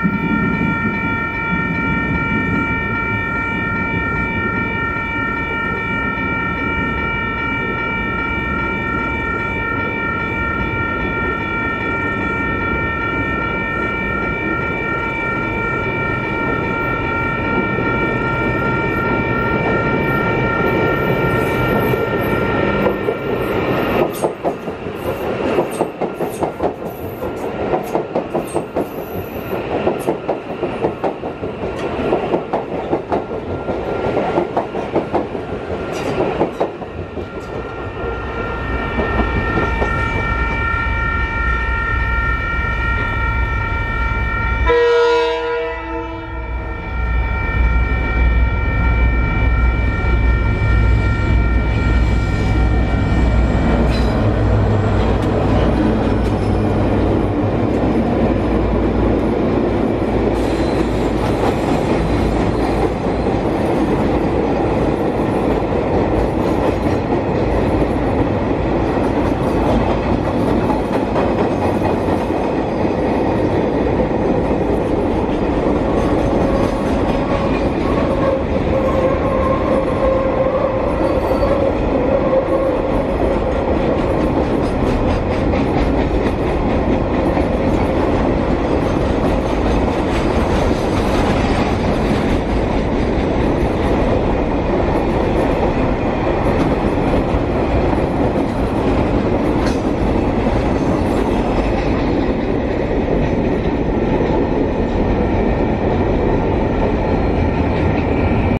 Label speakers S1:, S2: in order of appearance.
S1: フフフフ。